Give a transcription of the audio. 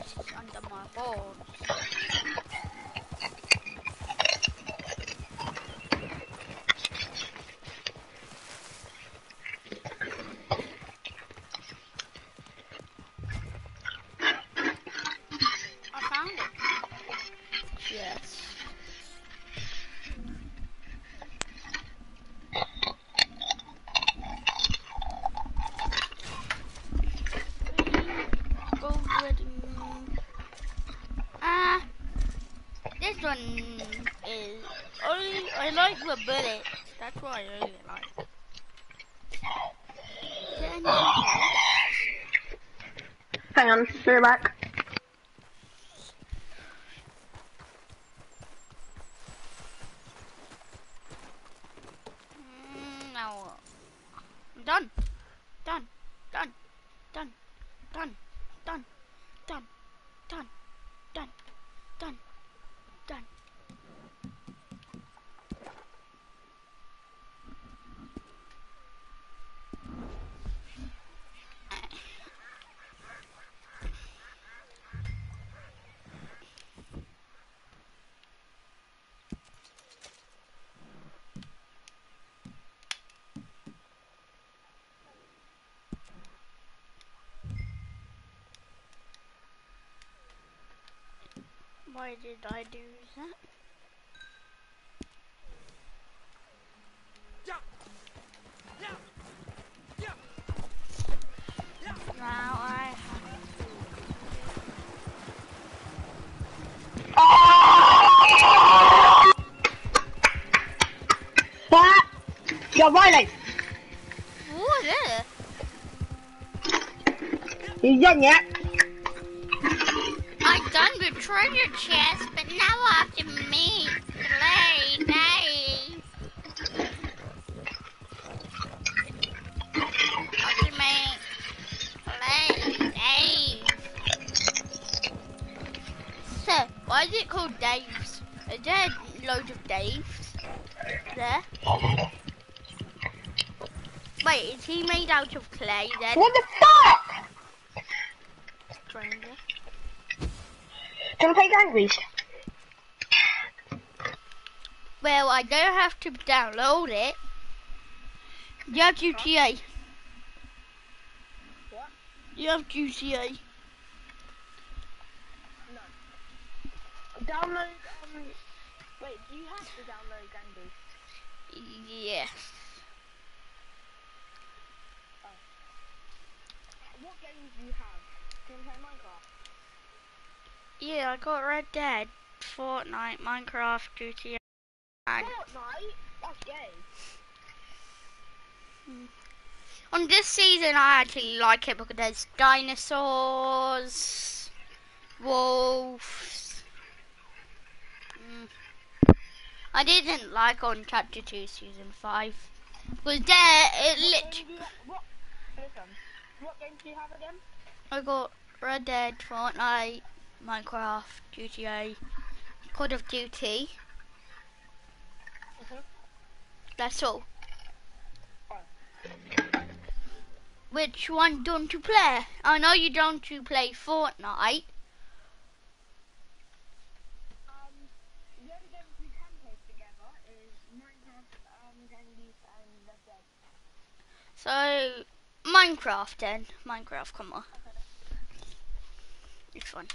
glitch my the. One is only I like the bullets. That's what I really like. Is there anything else? Hang on, be back. Mm, no. I'm done. Done. Done. Done. Done. Done. Done. Done. Done. Done. Done. Why did I do that? Now I have What? You're Riley. What is it? You done yet? The treasure chest, but now I have to meet Clay Dave. I have to Dave. So, why is it called Dave's? Is there loads of Daves there? Wait, is he made out of clay then? What the fuck? Stranger? Can I play Gang Beast? Well, I don't have to download it. You have GTA. What? You have GTA. Download, um... Wait, do you have to download Gang Beast? Yes. What games do you have? Can you play Minecraft? Yeah, I got Red Dead, Fortnite, Minecraft, GTA. And Fortnite? That's gay. on this season, I actually like it because there's dinosaurs, wolves. Mm. I didn't like on Chapter 2, Season 5. Because there, it lit. Games do you, what? What games do you have again? I got Red Dead, Fortnite, Minecraft, GTA, Call of Duty. That's all. Which one don't you play? I know you don't you play Fortnite. So, Minecraft then. Minecraft, come on. This one.